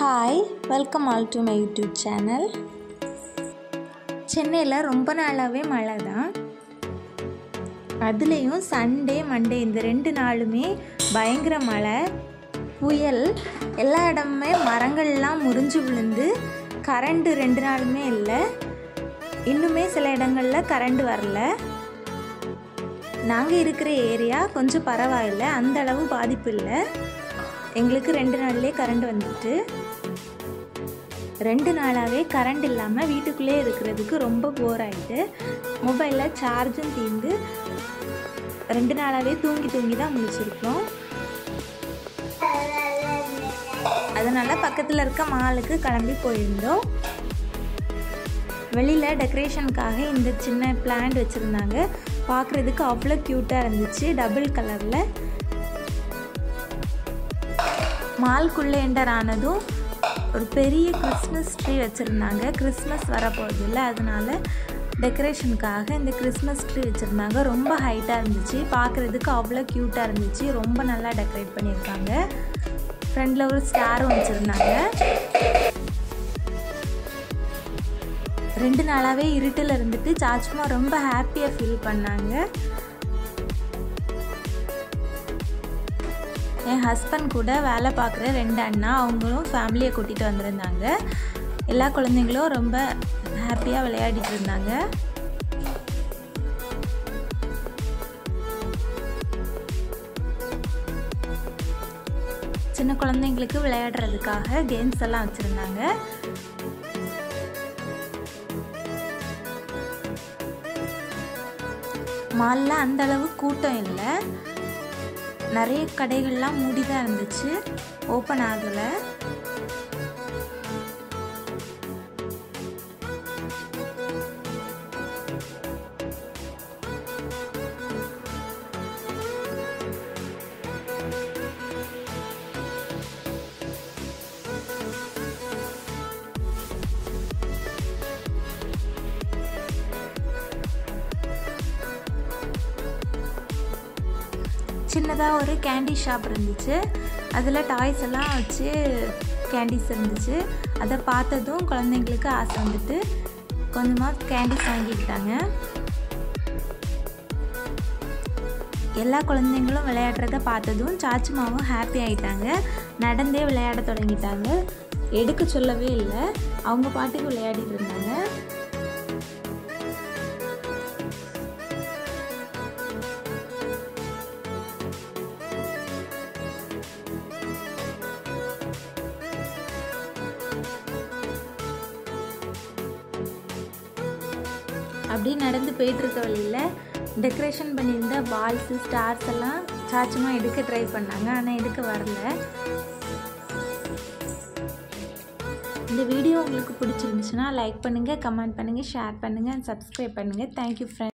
Hi welcome all to my YouTube channel சென்னையில் ரொம்ப நாளாகவே மழை தான் அதுலேயும் சண்டே மண்டே இந்த ரெண்டு நாளுமே பயங்கர மழை புயல் எல்லா இடமுமே மரங்கள்லாம் முறிஞ்சு விழுந்து கரண்ட்டு ரெண்டு நாளுமே இல்லை. இன்னுமே சில இடங்களில் கரண்ட் வரல. நாங்கள் இருக்கிற ஏரியா கொஞ்சம் பரவாயில்ல அந்த அளவு பாதிப்பு இல்லை. எங்களுக்கு ரெண்டு நாள்லேயே கரண்ட் வந்துட்டு. ரெண்டு நாளாகவே கரண்ட் இல்லாமல் வீட்டுக்குள்ளே இருக்கிறதுக்கு ரொம்ப போர் ஆகிட்டு மொபைலில் சார்ஜும் தீர்ந்து ரெண்டு நாளாகவே தூங்கி தூங்கி தான் முடிச்சிருக்கோம் அதனால் பக்கத்தில் இருக்க மாலுக்கு கிளம்பி போயிருந்தோம். வெளியில் டெக்கரேஷனுக்காக இந்த சின்ன பிளான்ட் வச்சுருந்தாங்க. பார்க்குறதுக்கு அவ்வளோ க்யூட்டாக இருந்துச்சு. டபுள் கலரில் மால்குள்ளே என்டர் ஆனதும் ஒரு பெரிய கிறிஸ்மஸ் ட்ரீ வச்சுருந்தாங்க. கிறிஸ்மஸ் வரப்போகுது இல்லை அதனால டெக்கரேஷனுக்காக இந்த கிறிஸ்மஸ் ட்ரீ வச்சுருந்தாங்க. ரொம்ப ஹைட்டாக இருந்துச்சு. பார்க்குறதுக்கு அவ்வளோ க்யூட்டாக இருந்துச்சு. ரொம்ப நல்லா டெக்கரேட் பண்ணியிருக்காங்க. ஃப்ரண்டில் ஒரு ஸ்டாரும் வச்சுருந்தாங்க. ரெண்டு நாளாகவே இருட்டில் இருந்துட்டு சாச்சுமா ரொம்ப ஹாப்பியாக ஃபீல் பண்ணாங்க. என் ஹஸ்பண்ட் கூட வேலை பார்க்குற ரெண்டு அண்ணா அவங்களும் ஃபேமிலியை கூட்டிகிட்டு வந்திருந்தாங்க. எல்லா குழந்தைங்களும் ரொம்ப ஹாப்பியாக விளையாடிட்டு இருந்தாங்க. சின்ன குழந்தைங்களுக்கு விளையாடுறதுக்காக கேம்ஸ் எல்லாம் வச்சுருந்தாங்க. மாலில் அந்த அளவு கூட்டம் இல்லை. நிறைய கடைகள்லாம் மூடி தான் இருந்துச்சு. ஓப்பன் ஆகலை. சின்னதாக ஒரு கேண்டி ஷாப் இருந்துச்சு. அதில் டாய்ஸ் எல்லாம் வச்சு கேண்டிஸ் இருந்துச்சு. அதை பார்த்ததும் குழந்தைங்களுக்கு ஆசை வந்துட்டு கொஞ்சமாக கேண்டிஸ் வாங்கிக்கிட்டாங்க. எல்லா குழந்தைங்களும் விளையாடுறத பார்த்ததும் சாச்சுமாவும் ஹாப்பி ஆகிட்டாங்க நடந்தே விளையாட தொடங்கிட்டாங்க. எடுக்க சொல்லவே இல்லை. அவங்க பாட்டுக்கு விளையாடிட்டு இருந்தாங்க. அப்படியே நடந்து போயிட்டுருக்க வழியில் டெக்கரேஷன் பண்ணியிருந்த பால்ஸு ஸ்டார்ஸ் எல்லாம் சாச்சமாக எடுக்க ட்ரை பண்ணாங்க. ஆனால் எடுக்க வரல. இந்த வீடியோ உங்களுக்கு பிடிச்சிருந்துச்சுன்னா லைக் பண்ணுங்கள் கமெண்ட் பண்ணுங்கள் ஷேர் பண்ணுங்கள் அண்ட் சப்ஸ்கிரைப் பண்ணுங்கள் தேங்க்யூ ஃப்ரெண்ட்